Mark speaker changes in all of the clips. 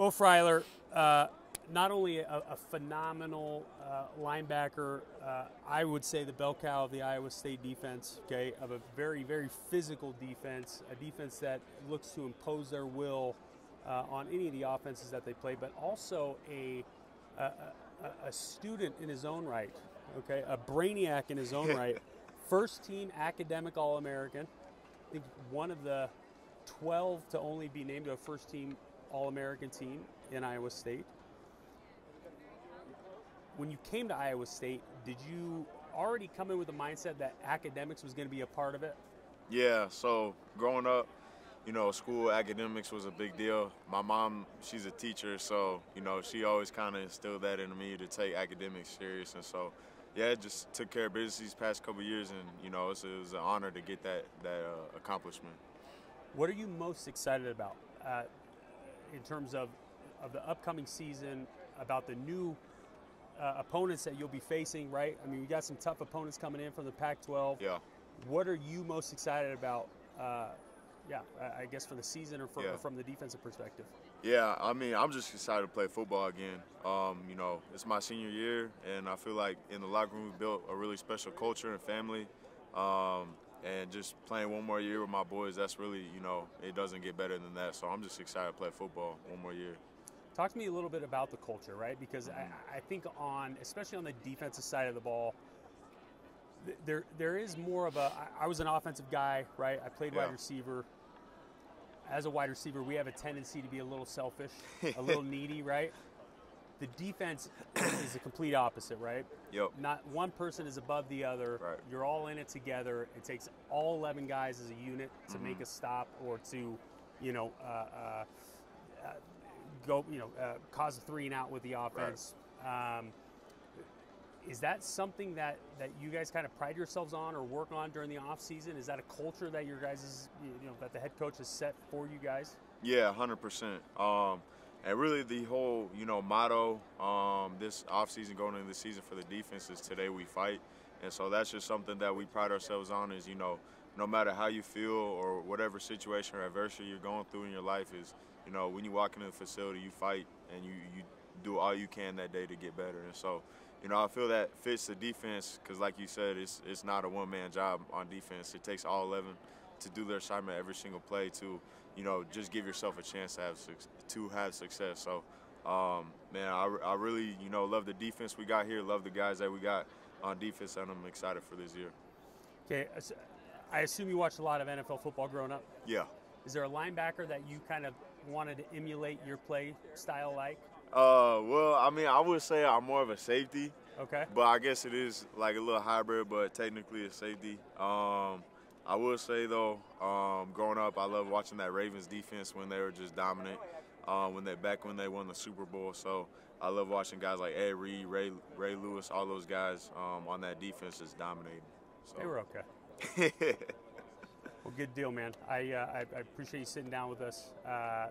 Speaker 1: Beau Freyler, uh, not only a, a phenomenal uh, linebacker, uh, I would say the bell cow of the Iowa State defense, okay, of a very, very physical defense, a defense that looks to impose their will uh, on any of the offenses that they play, but also a, a, a, a student in his own right, okay, a brainiac in his own right. First team academic All American. I think one of the 12 to only be named to a first team All American team in Iowa State. When you came to Iowa State, did you already come in with the mindset that academics was going to be a part of it?
Speaker 2: Yeah, so growing up, you know, school academics was a big deal. My mom, she's a teacher, so, you know, she always kind of instilled that in me to take academics serious. And so, yeah, just took care of business these past couple years, and, you know, it was, it was, an honor to get that, that uh, accomplishment.
Speaker 1: What are you most excited about uh, in terms of, of the upcoming season, about the new uh, opponents that you'll be facing, right? I mean, you got some tough opponents coming in from the Pac 12.
Speaker 2: Yeah.
Speaker 1: What are you most excited about? Uh, yeah, I guess for the season or, for, yeah. or, from the defensive perspective.
Speaker 2: Yeah, I mean, I'm just excited to play football again. Um, you know, it's my senior year, and I feel like in the locker room we built a really special culture and family. Um, and just playing one more year with my boys, that's really, you know, it doesn't get better than that. So I'm just excited to play football one more year.
Speaker 1: Talk to me a little bit about the culture, right? Because mm-hmm. I, I, think on, especially on the defensive side of the ball, there there is more of a. I was an offensive guy, right? I played yeah. wide receiver. As a wide receiver, we have a tendency to be a little selfish, a little needy, right? The defense is the complete opposite, right?
Speaker 2: Yep.
Speaker 1: Not one person is above the other.
Speaker 2: Right.
Speaker 1: You're all in it together. It takes all 11 guys as a unit to mm-hmm. make a stop or to, you know, uh, uh, uh, go, you know, uh, cause a three and out with the offense. Right. Um, is that something that, that you guys kind of pride yourselves on or work on during the off season? Is that a culture that your guys, is, you know, that the head coach has set for you guys?
Speaker 2: Yeah, hundred percent. Um, and really, the whole you know motto um, this off season going into the season for the defense is today we fight, and so that's just something that we pride ourselves on. Is you know no matter how you feel or whatever situation or adversity you're going through in your life is you know when you walk into the facility you fight and you you do all you can that day to get better. And so you know, I feel that fits the defense because, like you said, it's it's not a one-man job on defense. It takes all 11 to do their assignment every single play to, you know, just give yourself a chance to have to have success. So, um, man, I, I really, you know, love the defense we got here. Love the guys that we got on defense, and I'm excited for this year.
Speaker 1: Okay, I assume you watched a lot of NFL football growing up.
Speaker 2: Yeah.
Speaker 1: Is there a linebacker that you kind of wanted to emulate your play style like?
Speaker 2: Uh, well, I mean, I would say I'm more of a safety.
Speaker 1: Okay.
Speaker 2: But I guess it is like a little hybrid, but technically a safety. Um, I will say though, um, growing up, I love watching that Ravens defense when they were just dominant. Um, when they back when they won the Super Bowl, so I love watching guys like Ed Reed, Ray Ray Lewis, all those guys um, on that defense just dominating. So.
Speaker 1: They were okay. well, good deal, man. I, uh, I, I appreciate you sitting down with us. Uh,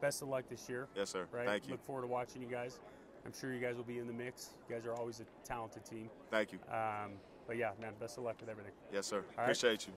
Speaker 1: best of luck this year.
Speaker 2: Yes, sir.
Speaker 1: Right?
Speaker 2: Thank you.
Speaker 1: Look forward to watching you guys. I'm sure you guys will be in the mix. You guys are always a talented team.
Speaker 2: Thank you.
Speaker 1: Um, but yeah, man, best of luck with everything.
Speaker 2: Yes, sir. All Appreciate right? you.